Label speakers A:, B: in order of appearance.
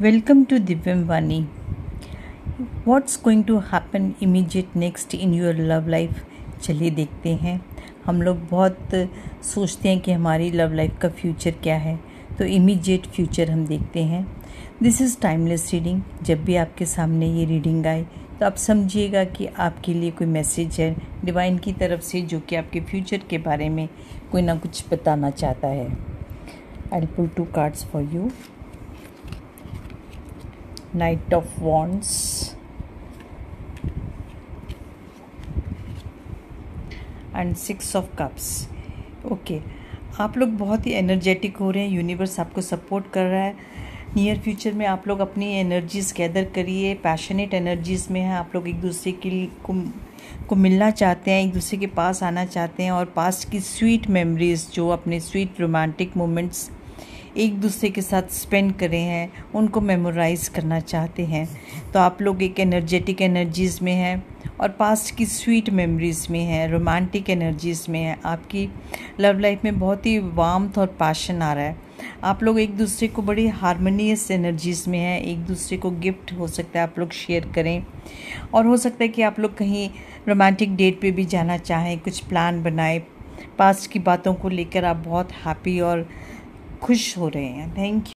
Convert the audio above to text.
A: Welcome to Divyam Vani. What's going to happen immediate next in your love life? चलिए देखते हैं। हम लोग बहुत सोचते हैं कि हमारी लव लाइफ का फ्यूचर क्या है। तो इमीडिएट फ्यूचर हम देखते हैं। दिस इज़ टाइमलेस रीडिंग जब भी आपके सामने ये रीडिंग आए तो आप समझिएगा कि आपके लिए कोई मैसेज है। डिवाइन की तरफ़ से जो कि आपके फ्यूचर के बारे में कोई ना कुछ बताना चाहता है। I pull two cards for you knight of wands and six of cups okay आप लोग बहुत ही एनर्जेटिक हो रहे हैं। यूनिवर्स आपको सपोर्ट कर रहा है। नियर फ्यूचर में आप लोग अपनी एनर्जीज गैदर करिए। पैशनेट एनर्जीज में हैं। आप लोग एक दूसरे के को, को मिलना चाहते हैं। एक दूसरे के पास आना चाहते हैं। और पास्ट की स्वीट मेमोरीज जो अपने स्वीट रोमांटिक मोमेंट्स एक दूसरे के साथ स्पेंड करे हैं, उनको मेमोराइज करना चाहते हैं। तो आप लोग एक एनर्जेटिक एनर्जीज़ में हैं और पास्ट की स्वीट मेमोरीज़ में है रोमांटिक एनर्जीज़ में है। आपकी लव लाइफ में बहुत ही वार्मथ और पैशन आ रहा है। आप लोग एक दूसरे को बड़ी हारमोनियस एनर्जीज़ में है, एक दूसरे को गिफ्ट हो सकता है, आप लोग शेयर करें। और हो सकता है कि आप लोग कहीं रोमांटिक डेट पे भी जाना चाहें, कुछ प्लान बनाए। पास्ट की बातों को लेकर आप बहुत हैप्पी और खुश हो रहे हैं। Thank you